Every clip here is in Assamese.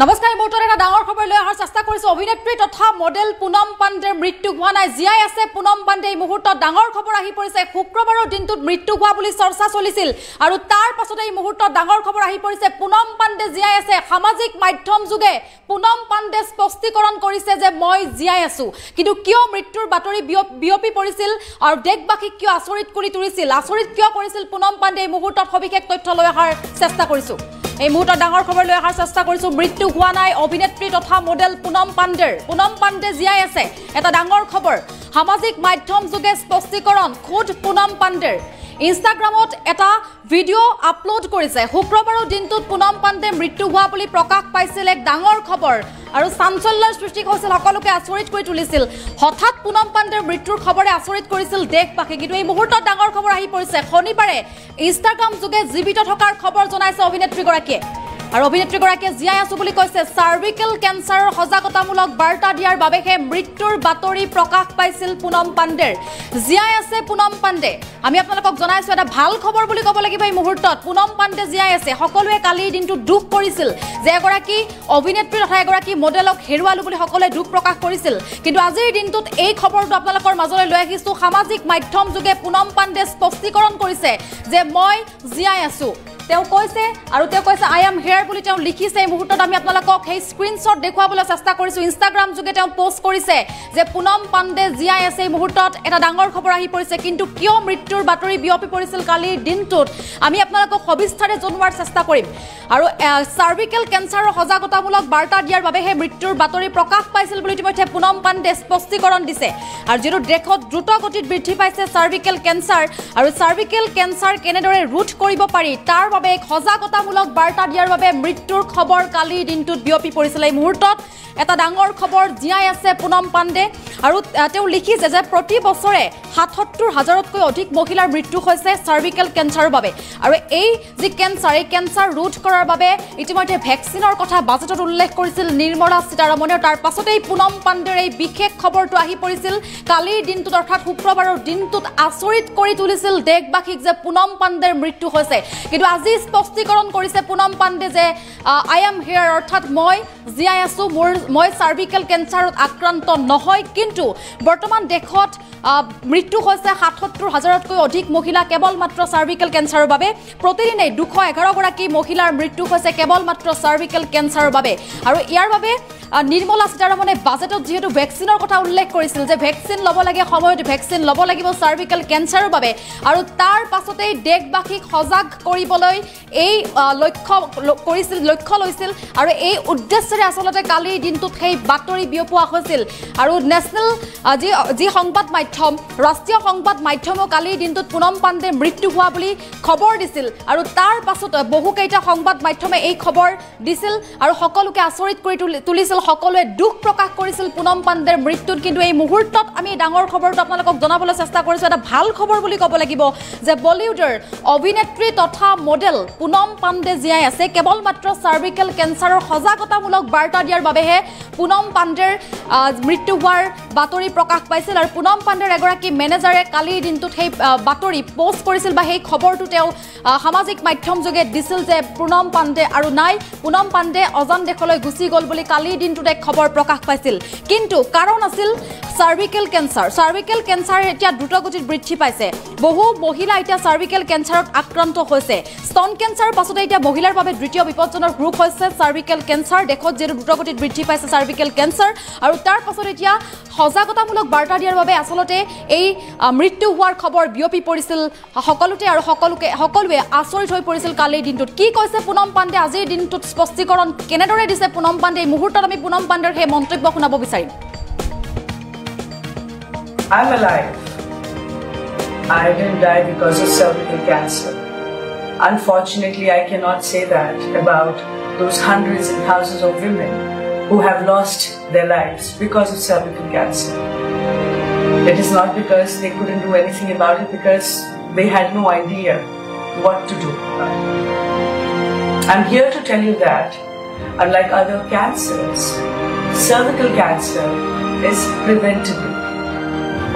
নমস্কাৰ মুহূৰ্তত এটা ডাঙৰ খবৰ লৈ অহাৰ চেষ্টা কৰিছো। অভিনেত্ৰী তথা মডেল পুনম পাণ্ডেৰ মৃত্যু হোৱা নাই। জীয়াই আছে পুনম পাণ্ডে। এই মুহূৰ্তত ডাঙৰ খবৰ আহি পৰিছে। শুক্ৰবাৰৰ দিনটোত মৃত্যু হোৱা বুলি চৰ্চা চলিছিল আৰু তাৰ পাছতে এই মুহূৰ্তত ডাঙৰ খবৰ আহি পৰিছে। পুনম পাণ্ডে জীয়াই আছে। সামাজিক মাধ্যম যোগে পুনম পাণ্ডে স্পষ্টীকৰণ কৰিছে যে মই জীয়াই আছো। কিন্তু কিয় মৃত্যুৰ বাতৰি বিয়- বিয়পি পৰিছিল আৰু দেশবাসীক কিয় আচৰিত কৰি তুলিছিল? আচৰিত কিয় কৰিছিল পুনম পাণ্ডে? এই মুহূৰ্তত সবিশেষ তথ্য লৈ অহাৰ চেষ্টা কৰিছো। এই মুহূৰ্তত ডাঙৰ খবৰ লৈ অহাৰ চেষ্টা কৰিছো। মৃত্যু হোৱা নাই। অভিনেত্ৰী তথা মডেল পুনম পাণ্ডেৰ। পুনম পাণ্ডে জীয়াই আছে। এটা ডাঙৰ খবৰ। সামাজিক মাধ্যম যোগে স্পষ্টীকৰণ। খোদ পুনম পাণ্ডেৰ। ইনষ্টাগ্ৰামত এটা ভিডিঅ' আপলোড কৰিছে। শুক্ৰবাৰৰ দিনটোত পুনম পাণ্ডে মৃত্যু হোৱা বুলি প্ৰকাশ পাইছিল এক ডাঙৰ খবৰ আৰু চাঞ্চল্যৰ সৃষ্টি হৈছিল সকলোকে আচৰিত কৰি তুলিছিল। হঠাৎ পুনম পাণ্ডেৰ মৃত্যুৰ খবৰে আচৰিত কৰিছিল দেশবাসী। কিন্তু এই মুহূৰ্তত ডাঙৰ খবৰ আহি পৰিছে। শনিবাৰে ইনষ্টাগ্ৰাম যোগে জীৱিত থকাৰ খবৰ জনাইছে অভিনেত্ৰীগৰাকীয়ে। আৰু অভিনেত্ৰীগৰাকীয়ে জীয়াই আছো বুলি কৈছে। চাৰ্ভিকেল কেঞ্চাৰৰ সজাগতামূলক বাৰ্তা দিয়াৰ বাবেহে মৃত্যুৰ বাতৰি প্ৰকাশ পাইছিল পুনম পাণ্ডেৰ। জীয়াই আছে পুনম পাণ্ডে। আমি আপোনালোকক জনাইছো এটা ভাল খবৰ বুলি ক'ব লাগিব এই মুহূৰ্তত। পুনম পাণ্ডে জীয়াই আছে। সকলোৱে কালিৰ দিনটো দুখ কৰিছিল যে এগৰাকী অভিনেত্ৰী তথা এগৰাকী মডেলক হেৰুৱালো বুলি সকলোৱে দুখ প্ৰকাশ কৰিছিল। কিন্তু আজিৰ দিনটোত এই খবৰটো আপোনালোকৰ মাজলৈ লৈ আহিছো। সামাজিক মাধ্যম যোগে পুনম পাণ্ডে স্পষ্টীকৰণ কৰিছে যে মই জীয়াই আছো। তেওঁ কৈছে আৰু তেওঁ কৈছে আই এম হেয়াৰ বুলি তেওঁ লিখিছে এই মুহূৰ্তত। আমি আপোনালোকক সেই স্ক্ৰীনশ্বট দেখুৱাবলৈ চেষ্টা কৰিছোঁ। ইনষ্টাগ্ৰাম যোগে তেওঁ পষ্ট কৰিছে যে পুনম পাণ্ডে জীয়াই আছে এই মুহূৰ্তত। এটা ডাঙৰ খবৰ আহি পৰিছে কিন্তু কিয় মৃত্যুৰ বাতৰি বিয়পি পৰিছিল কালিৰ দিনটোত? আমি আপোনালোকক সবিস্তাৰে জনোৱাৰ চেষ্টা কৰিম। আৰু চাৰ্ভিকেল কেঞ্চাৰৰ সজাগতামূলক বাৰ্তা দিয়াৰ বাবেহে মৃত্যুৰ বাতৰি প্ৰকাশ পাইছিল বুলি ইতিমধ্যে পুনম পাণ্ডে স্পষ্টীকৰণ দিছে। আৰু যিটো দেশত দ্ৰুত গতিত বৃদ্ধি পাইছে চাৰ্ভিকেল কেঞ্চাৰ আৰু চাৰ্ভিকেল কেঞ্চাৰ কেনেদৰে ৰোধ কৰিব পাৰি তাৰ বাবে সজাগতামূলক বাৰ্তা দিয়াৰ বাবে মৃত্যুৰ খবৰ কালিৰ দিনটোত বিয়পি পৰিছিল এই মুহূৰ্তত। এটা ডাঙৰ খবৰ জীয়াই আছে পুনম পাণ্ডে। আৰু তেওঁ লিখিছে যে প্ৰতি বছৰে সাতসত্তৰ হাজাৰতকৈ অধিক মহিলাৰ মৃত্যু হৈছে চাৰ্ভিকেল কেঞ্চাৰৰ বাবে। আৰু এই যি কেঞ্চাৰ এই কেঞ্চাৰ ৰোধ কৰাৰ বাবে ইতিমধ্যে ভেকচিনৰ কথা বাজেটত উল্লেখ কৰিছিল নিৰ্মলা সীতাৰমণে তাৰ পাছতেই পুনম পাণ্ডেৰ এই বিশেষ খবৰটো আহি পৰিছিল। কালিৰ দিনটোত অৰ্থাৎ শুক্ৰবাৰৰ দিনটোত আচৰিত কৰি তুলিছিল দেশবাসীক যে পুনম পাণ্ডেৰ মৃত্যু হৈছে। কিন্তু আজি স্পষ্টীকৰণ কৰিছে পুনম পাণ্ডে যে আই এম হেয়াৰ অৰ্থাৎ মই জীয়াই আছো মোৰ মই চাৰ্ভিকেল কেঞ্চাৰত আক্ৰান্ত নহয় কিন্তু বৰ্তমান দেশত মৃত্যু হৈছে সাতসত্তৰ হাজাৰতকৈ অধিক মহিলা কেৱল মাত্ৰ চাৰ্ভিকেল কেঞ্চাৰৰ বাবে। প্ৰতিদিনেই দুশ এঘাৰগৰাকী মহিলাৰ মৃত্যু হৈছে কেৱল মাত্ৰ চাৰ্ভিকেল কেঞ্চাৰৰ বাবে। আৰু ইয়াৰ বাবে নিৰ্মলা সীতাৰমণে বাজেটত যিহেতু ভেকচিনৰ কথা উল্লেখ কৰিছিল যে ভেকচিন ল'ব লাগে সময়ত ভেকচিন ল'ব লাগিব চাৰ্ভিকেল কেঞ্চাৰৰ বাবে। আৰু তাৰ পাছতেই দেশবাসীক সজাগ কৰিবলৈ এই লক্ষ্য কৰিছিল লক্ষ্য লৈছিল। আৰু এই উদ্দেশ্যেৰে আচলতে কালিৰ দিনটোত সেই বাতৰি বিয়পোৱা হৈছিল। আৰু নেশ্যনেল যি যি সংবাদ মাধ্যম ৰাষ্ট্ৰীয় সংবাদ মাধ্যমেও কালিৰ দিনটোত পুনম পাণ্ডে মৃত্যু হোৱা বুলি খবৰ দিছিল। আৰু তাৰ পাছত বহুকেইটা সংবাদ মাধ্যমে এই খবৰ দিছিল। আৰু সকলোকে আচৰিত কৰি তুলি- তুলিছিল। সকলোৱে দুখ প্ৰকাশ কৰিছিল পুনম পাণ্ডেৰ মৃত্যুত কিন্তু এই মুহূৰ্তত আমি ডাঙৰ খবৰটো আপোনালোকক জনাবলৈ চেষ্টা কৰিছোঁ। এটা ভাল খবৰ বুলি ক'ব লাগিব যে বলিউডৰ অভিনেত্ৰী তথা মডেল পুনম পাণ্ডে জীয়াই আছে। কেৱল মাত্ৰ চাৰ্ভিকেল কেঞ্চাৰৰ সজাগতামূলক বাৰ্তা দিয়াৰ বাবেহে পুনম পাণ্ডেৰ মৃত্যু হোৱাৰ বাতৰি প্ৰকাশ পাইছিল। আৰু পুনম পাণ্ডেৰ এগৰাকী মেনেজাৰে কালিৰ দিনটোত সেই বাতৰি পষ্ট কৰিছিল বা সেই খবৰটো তেওঁ সামাজিক মাধ্যম যোগে দিছিল যে পুনম পাণ্ডে আৰু নাই। পুনম পাণ্ডে অজান দেশলৈ গুচি গ'ল বুলি কালিৰ দিনটোত এক খবৰ প্ৰকাশ পাইছিল। কিন্তু কাৰণ আছিল চাৰ্ভিকেল কেঞ্চাৰ চাৰ্ভিকেল কেঞ্চাৰ এতিয়া দ্ৰুতগতিত বৃদ্ধি পাইছে। বহু মহিলা এতিয়া চাৰ্ভিকেল কেঞ্চাৰত আক্ৰান্ত হৈছে। স্তন কেঞ্চাৰৰ পাছতে এতিয়া মহিলাৰ বাবে দ্বিতীয় বিপদজনক ৰোগ হৈছে চাৰ্ভিকেল কেঞ্চাৰ দেশত যিহেতু দ্ৰুতগতিত বৃদ্ধি পাইছে চাৰ্ভিকেল কেঞ্চাৰ আৰু তাৰ পাছত এতিয়া সজাগতামূলক বাৰ্তা দিয়াৰ বাবে আচলতে এই মৃত্যু হোৱাৰ খবৰ বিয়পি পৰিছিল সকলোতে আৰু সকলোকে সকলোৱে আচৰিত হৈ পৰিছিল কালিৰ দিনটোত। কি কৈছে পুনম পাণ্ডে? আজিৰ দিনটোত স্পষ্টীকৰণ কেনেদৰে দিছে পুনম পাণ্ডে? এই মুহূৰ্তত আমি পুনম পাণ্ডেৰ সেই মন্তব্য শুনাব বিচাৰিম I'm alive. I didn't die because of cervical cancer. Unfortunately, I cannot say that about those hundreds and thousands of women who have lost their lives because of cervical cancer. It is not because they couldn't do anything about it, because they had no idea what to do. I'm here to tell you that, unlike other cancers, cervical cancer is preventable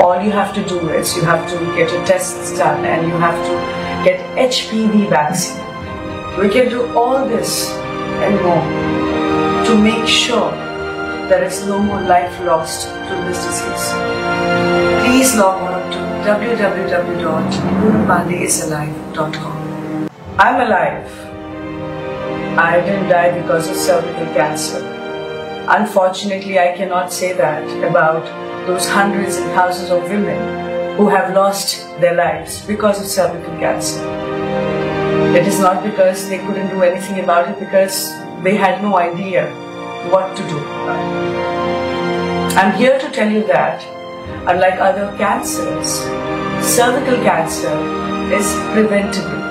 all you have to do is you have to get your tests done and you have to get HPV vaccine. We can do all this and more to make sure there is no more life lost to this disease. Please log on to www.gurupandeisalive.com. I'm alive. I didn't die because of cervical cancer. Unfortunately, I cannot say that about those hundreds and thousands of women who have lost their lives because of cervical cancer. It is not because they couldn't do anything about it, because they had no idea what to do. I'm here to tell you that, unlike other cancers, cervical cancer is preventable.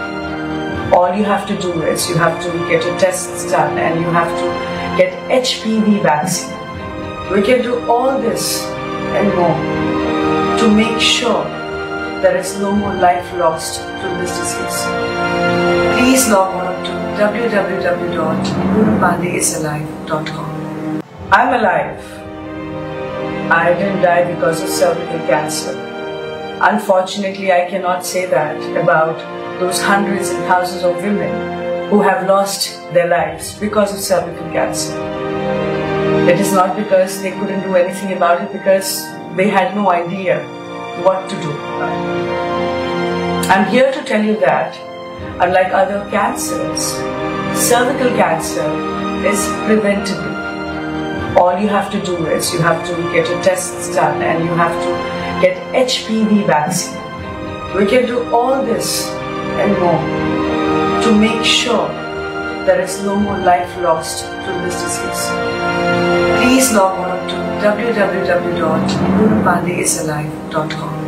All you have to do is you have to get your tests done and you have to get HPV vaccine. We can do all this and more to make sure there is no more life lost to this disease. Please log on to www.gurupandeisalive.com. I'm alive. I didn't die because of cervical cancer. Unfortunately, I cannot say that about those hundreds and thousands of women who have lost their lives because of cervical cancer. It is not because they couldn't do anything about it, because they had no idea what to do. I'm here to tell you that, unlike other cancers, cervical cancer is preventable. All you have to do is you have to get your tests done and you have to get HPV vaccine. We can do all this and more to make sure there is no more life lost to this disease. Please log on to www.gurupandeisalive.com.